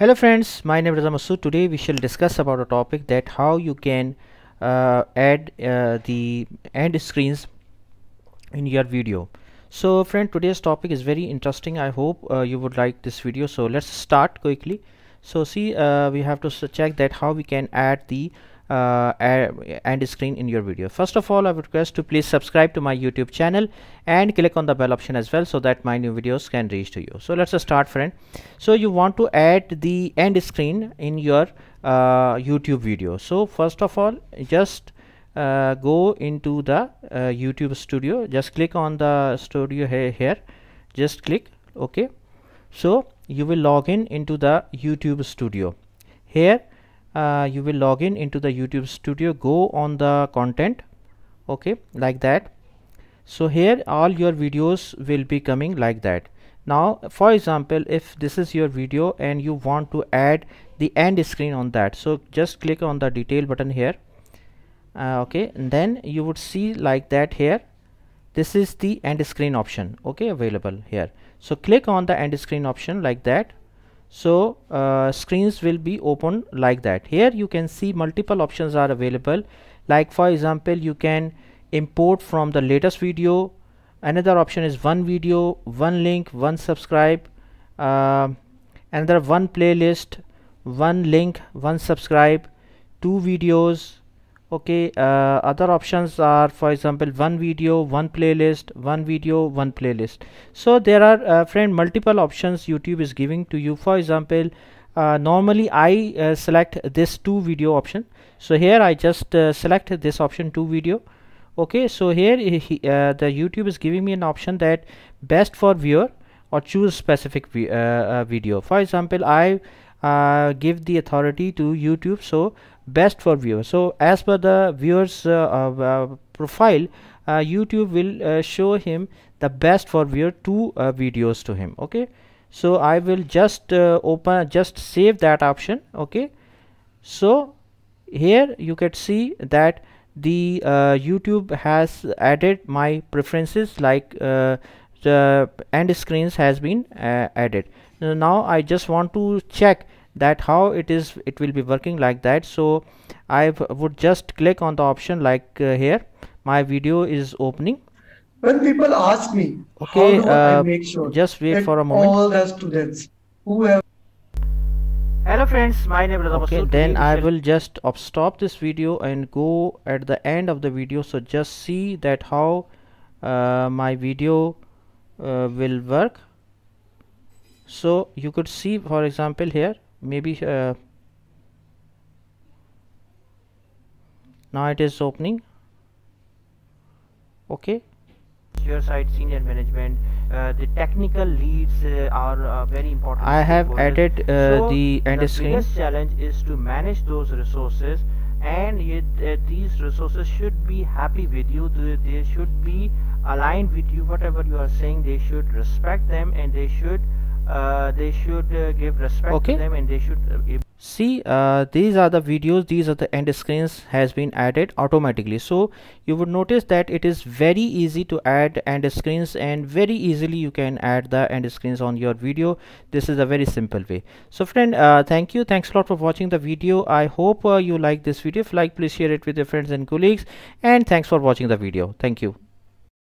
hello friends my name is Masood today we shall discuss about a topic that how you can uh, add uh, the end screens in your video. So friend today's topic is very interesting. I hope uh, you would like this video. So let's start quickly. So see uh, we have to check that how we can add the uh, end screen in your video. First of all I would request to please subscribe to my YouTube channel and click on the bell option as well so that my new videos can reach to you. So let's start friend. So you want to add the end screen in your uh, YouTube video. So first of all just uh, go into the uh, YouTube studio. Just click on the studio here, here. Just click OK so you will log in into the YouTube studio. Here uh, you will log in into the YouTube studio. Go on the content okay like that. So here all your videos will be coming like that. Now for example if this is your video and you want to add the end screen on that so just click on the detail button here uh, okay and then you would see like that here this is the end screen option okay available here. So click on the end screen option like that so uh, screens will be open like that. Here you can see multiple options are available. Like for example you can import from the latest video. Another option is one video one link one subscribe. Uh, another one playlist one link one subscribe. Two videos okay uh, other options are for example one video one playlist one video one playlist. So there are uh, friend multiple options youtube is giving to you. For example uh, normally i uh, select this two video option. So here i just uh, select this option two video. Okay so here uh, the youtube is giving me an option that best for viewer or choose specific vi video. For example i give the authority to youtube. So best for viewers. So as per the viewers uh, uh, profile uh, youtube will show him the best for viewer two videos to him. Okay? So i will just open just save that option. Okay? So here you can see that the uh, YouTube has added my preferences like uh, the end screens has been uh, added. Now I just want to check that how it is it will be working like that. So I would just click on the option like uh, here. My video is opening. When people ask me okay how do uh, I make sure just wait for a moment. all the students who have hello friends my name is okay then I will just stop this video and go at the end of the video. So just see that how uh, my video uh, will work. So you could see for example here maybe uh, now it is opening. Okay. Your site senior management uh, the technical leads uh, are uh, very important i have added uh, so the end the screen. biggest challenge is to manage those resources and it, uh, these resources should be happy with you they, should be aligned with you whatever you are saying they should respect them and they should uh, they should uh, give respect okay. to them and they should uh, see uh, these are the videos these are the end screens has been added automatically. So you would notice that it is very easy to add end screens and very easily you can add the end screens on your video. This is a very simple way. So friend uh, thank you. Thanks a lot for watching the video. I hope uh, you like this video. If like please share it with your friends and colleagues. And thanks for watching the video. Thank you